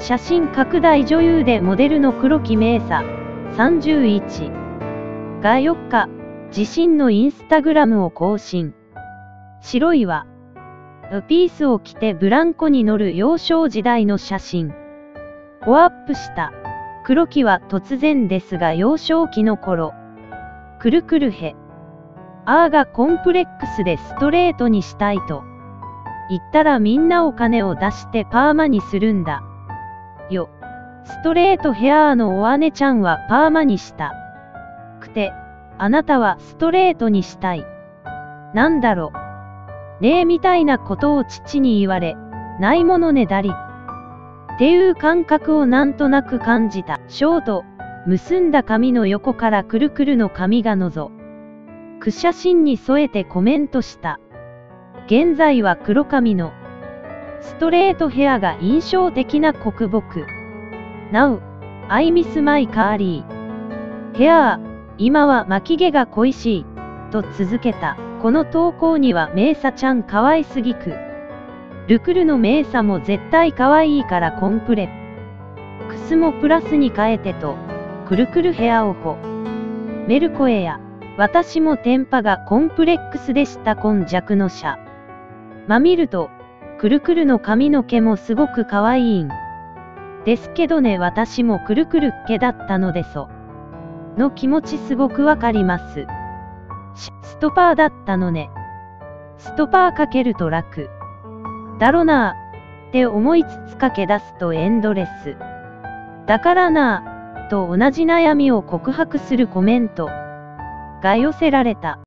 写真拡大女優でモデルの黒木メイサ、31が4日、自身のインスタグラムを更新。白いは、ピースを着てブランコに乗る幼少時代の写真。をアップした。黒木は突然ですが幼少期の頃、くるくるへ、あーがコンプレックスでストレートにしたいと、言ったらみんなお金を出してパーマにするんだ。よ。ストレートヘアーのお姉ちゃんはパーマにした。くて、あなたはストレートにしたい。なんだろ。ねえみたいなことを父に言われ、ないものねだり。っていう感覚をなんとなく感じた。ショート、結んだ髪の横からくるくるの髪がのぞ。く写真に添えてコメントした。現在は黒髪のストレートヘアが印象的な黒木。Now, I miss my curly hair. 今は巻き毛が恋しい。と続けた。この投稿にはメイサちゃん可愛すぎく。ルクルのメイサも絶対可愛いからコンプレ。クスもプラスに変えてと、くるくるヘアをほ。メルコエや、私もテンパがコンプレックスでした今弱の者。まみると、くるくるの髪の毛もすごく可愛いん。ですけどね私もくるくるっけだったのでそ。の気持ちすごくわかります。ストパーだったのね。ストパーかけると楽。だろなぁ、って思いつつ駆け出すとエンドレス。だからなぁ、と同じ悩みを告白するコメントが寄せられた。